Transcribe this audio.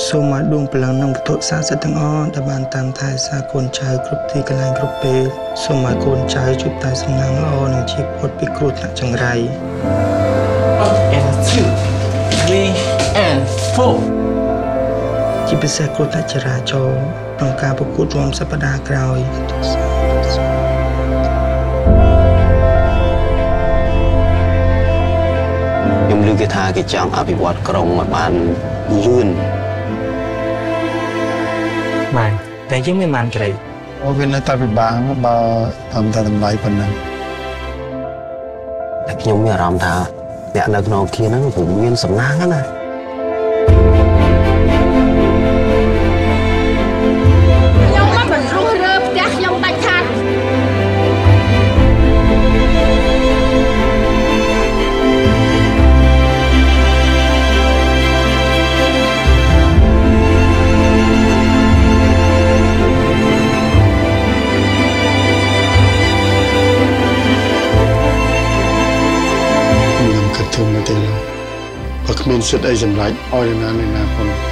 សូមឲ្យដួងព្រលឹងនិងវត្ថុស័ក្តិសិទ្ធិទាំងអស់ដែលបានតាមថែរក្សាកូនចៅគ្រប់ទីកន្លែងគ្រប់ពេលសូមឲ្យកូនចៅជួបតែសំណាងល្អនិងជៀសផុតពីគ្រោះថ្នាក់ចង្រៃ and two, three, and four. ជាពិសេសគ្រោះថ្នាក់ចរាចរណ៍ក្នុងការប្រកួតរួមសប្តាហ៍ក្រោយខ្ញុំឮគេថាគេចង់អភិវឌ្ឍក្រុងឲ្យបានលឿន បានតែយើងមិនបានក្រៃអូវានៅតែពិបាកណាបើតាមតែតម្លៃប៉ុណ្ណឹងតែខ្ញុំមានអារម្មណ៍ថាអ្នកនៅក្នុងអគារហ្នឹងគឺមានសំណាងណាស់ ធំមែនទេឡើយបើគ្មានសិទ្ធិអីសម្រេចឲ្យនរណានរណាផង